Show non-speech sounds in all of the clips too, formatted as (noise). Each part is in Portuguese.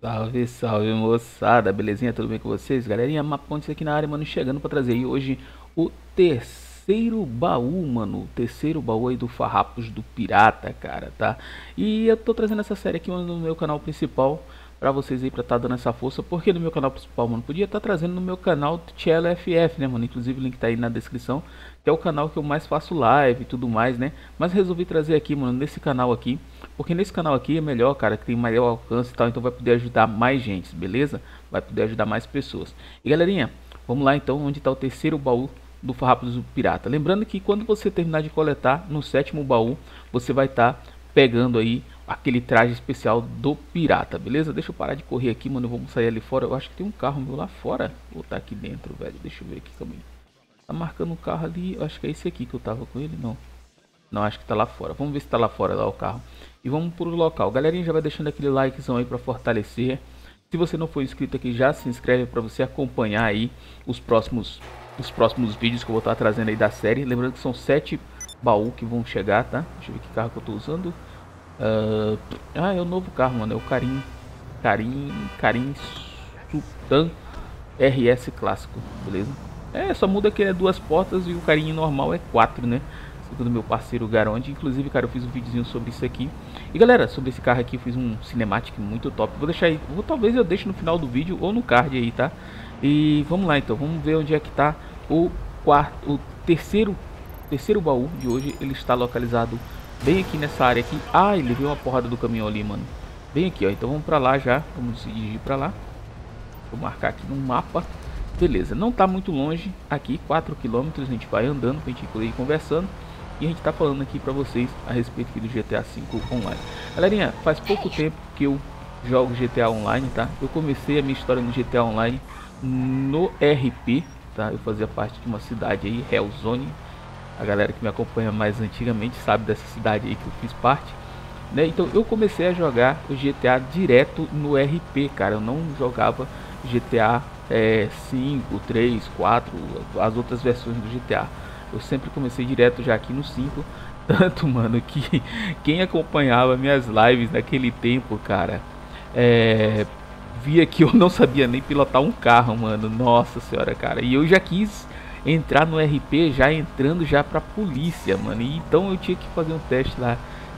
Salve, salve moçada, belezinha? Tudo bem com vocês? Galerinha, Mapontes aqui na área, mano, chegando pra trazer aí hoje o terceiro baú, mano, o terceiro baú aí do Farrapos do Pirata, cara, tá? E eu tô trazendo essa série aqui no meu canal principal, pra vocês aí, pra tá dando essa força, porque no meu canal principal, mano, podia estar tá trazendo no meu canal Cello FF, né, mano, inclusive o link tá aí na descrição, que é o canal que eu mais faço live e tudo mais, né, mas resolvi trazer aqui, mano, nesse canal aqui, porque nesse canal aqui é melhor, cara, que tem maior alcance e tal, então vai poder ajudar mais gente, beleza? Vai poder ajudar mais pessoas. E galerinha, vamos lá então, onde está o terceiro baú do Farrapos do Pirata. Lembrando que quando você terminar de coletar, no sétimo baú, você vai estar tá pegando aí aquele traje especial do pirata, beleza? Deixa eu parar de correr aqui, mano, vamos sair ali fora. Eu acho que tem um carro meu lá fora, ou tá aqui dentro, velho. Deixa eu ver aqui também. Tá marcando um carro ali, eu acho que é esse aqui que eu tava com ele, não. Não, acho que tá lá fora. Vamos ver se tá lá fora lá o carro. E vamos pro local. Galerinha, já vai deixando aquele likezão aí para fortalecer. Se você não for inscrito aqui, já se inscreve para você acompanhar aí os próximos os próximos vídeos que eu vou estar trazendo aí da série. Lembrando que são sete baús que vão chegar, tá? Deixa eu ver que carro que eu tô usando. Uh, ah, é o novo carro, mano. É o Carim Carim Carim Sultan RS clássico, beleza? É, só muda que é duas portas e o carinho normal é quatro, né? do meu parceiro Garonde. Inclusive, cara, eu fiz um videozinho sobre isso aqui. E galera, sobre esse carro aqui, eu fiz um cinematic muito top. Vou deixar aí, vou, talvez eu deixe no final do vídeo ou no card aí, tá? E vamos lá então, vamos ver onde é que tá o quarto, o terceiro, terceiro baú de hoje. Ele está localizado bem aqui nessa área aqui. Ah, ele viu uma porrada do caminhão ali, mano. Bem aqui, ó. Então vamos pra lá já, vamos dirigir pra lá. Vou marcar aqui no mapa. Beleza, não tá muito longe aqui, 4 km, a gente vai andando pra gente poder ir conversando. E a gente tá falando aqui pra vocês a respeito aqui do GTA V Online. Galerinha, faz pouco tempo que eu jogo GTA Online, tá? Eu comecei a minha história no GTA Online no RP, tá? Eu fazia parte de uma cidade aí, Hellzone. A galera que me acompanha mais antigamente sabe dessa cidade aí que eu fiz parte. Né? Então eu comecei a jogar o GTA direto no RP, cara. Eu não jogava GTA é, 5, 3, 4, as outras versões do GTA. Eu sempre comecei direto já aqui no 5. (laughs) Tanto, mano, que quem acompanhava minhas lives naquele tempo, cara, é, via que eu não sabia nem pilotar um carro, mano. Nossa senhora, cara. E eu já quis entrar no RP já entrando já pra polícia, mano. E então eu tinha que fazer um teste lá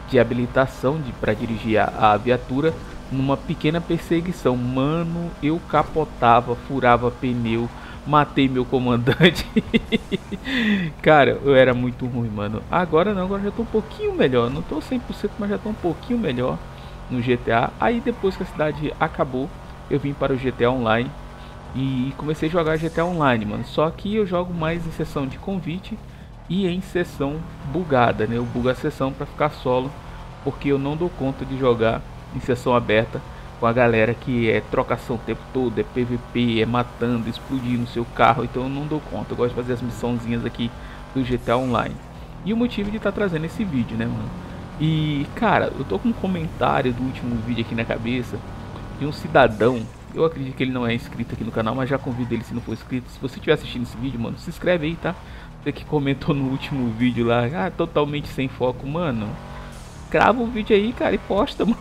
de habilitação de para dirigir a, a viatura numa pequena perseguição. Mano, eu capotava, furava pneu, matei meu comandante. (laughs) Cara, eu era muito ruim, mano. Agora não, agora já tô um pouquinho melhor. Não tô 100%, mas já tô um pouquinho melhor no GTA. Aí depois que a cidade acabou, eu vim para o GTA Online e comecei a jogar GTA Online, mano. Só que eu jogo mais em sessão de convite e em sessão bugada, né? Eu bugo a sessão para ficar solo, porque eu não dou conta de jogar em sessão aberta com a galera que é trocação o tempo todo, é PVP, é matando, explodindo seu carro, então eu não dou conta. Eu gosto de fazer as missãozinhas aqui do GTA Online. E o motivo de estar tá trazendo esse vídeo, né, mano? E, cara, eu tô com um comentário do último vídeo aqui na cabeça de um cidadão. Eu acredito que ele não é inscrito aqui no canal, mas já convido ele se não for inscrito. Se você estiver assistindo esse vídeo, mano, se inscreve aí, tá? Você que comentou no último vídeo lá, ah, totalmente sem foco, mano grava um vídeo aí, cara, e posta, (laughs) mano.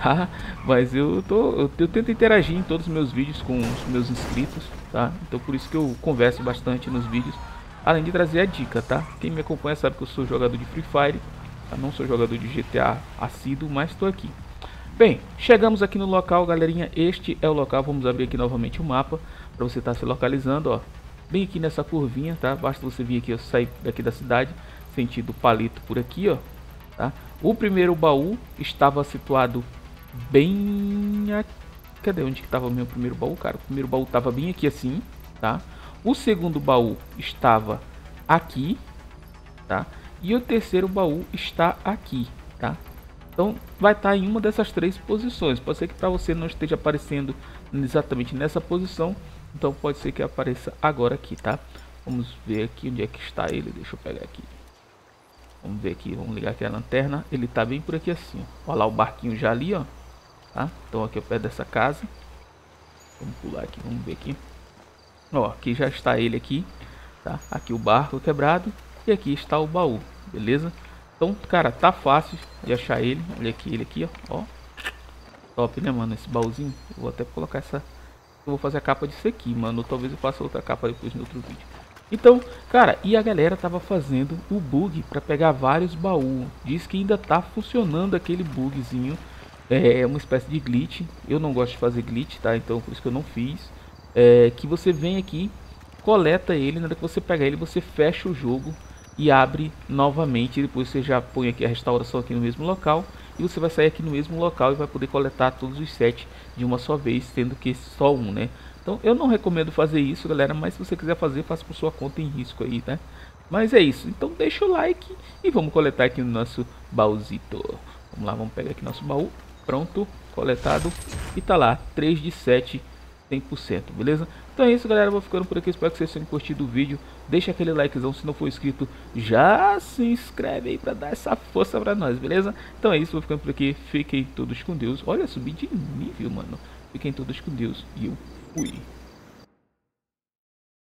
tá? Mas eu tô. Eu, eu, tento interagir em todos os meus vídeos com os meus inscritos, tá? Então por isso que eu converso bastante nos vídeos. Além de trazer a dica, tá? Quem me acompanha sabe que eu sou jogador de Free Fire. Tá? Não sou jogador de GTA assíduo, mas estou aqui. Bem, chegamos aqui no local, galerinha. Este é o local. Vamos abrir aqui novamente o mapa para você estar tá se localizando, ó. Bem aqui nessa curvinha, tá? Basta você vir aqui, eu sair daqui da cidade, sentido palito por aqui, ó. Tá? O primeiro baú estava situado bem... Cadê onde que estava o meu primeiro baú, cara? O primeiro baú estava bem aqui assim, tá? O segundo baú estava aqui, tá? E o terceiro baú está aqui, tá? Então vai estar tá em uma dessas três posições. Pode ser que para você não esteja aparecendo exatamente nessa posição. Então pode ser que apareça agora aqui, tá? Vamos ver aqui onde é que está ele. Deixa eu pegar aqui. Vamos ver aqui, vamos ligar aqui a lanterna. Ele tá bem por aqui assim, ó. Olha lá o barquinho já ali, ó. Tá? Então aqui ao pé dessa casa. Vamos pular aqui, vamos ver aqui. Ó, aqui já está ele aqui, tá? Aqui o barco quebrado e aqui está o baú, beleza? Então, cara, tá fácil de achar ele. Olha aqui ele aqui, ó. ó. top, né, mano? Esse baúzinho. Eu vou até colocar essa... Eu vou fazer a capa disso aqui, mano. Talvez eu faça outra capa depois no outro vídeo. Então, cara, e a galera tava fazendo o bug para pegar vários baús. Diz que ainda tá funcionando aquele bugzinho. É uma espécie de glitch. Eu não gosto de fazer glitch, tá? Então por isso que eu não fiz. É, que você vem aqui, coleta ele, na hora que você pega ele, você fecha o jogo e abre novamente. Depois você já põe aqui a restauração aqui no mesmo local. E você vai sair aqui no mesmo local e vai poder coletar todos os sete de uma só vez, sendo que só um, né? Então eu não recomendo fazer isso, galera, mas se você quiser fazer, faça por sua conta em risco aí, né? Mas é isso, então deixa o like e vamos coletar aqui no nosso baúzito. Vamos lá, vamos pegar aqui nosso baú, pronto, coletado. E tá lá, 3 de 7, 100%, beleza? Então é isso, galera, vou ficando por aqui, espero que vocês tenham curtido o vídeo. Deixa aquele likezão, se não for inscrito, já se inscreve aí pra dar essa força pra nós, beleza? Então é isso, vou ficando por aqui, fiquem todos com Deus. Olha, subi de nível, mano. Fiquem todos com Deus e eu fui.